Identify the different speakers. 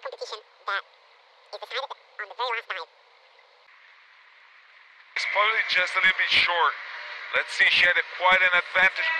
Speaker 1: another competition that is decided on the very last dive.
Speaker 2: It's probably just a little bit short. Let's see, she had a, quite an advantage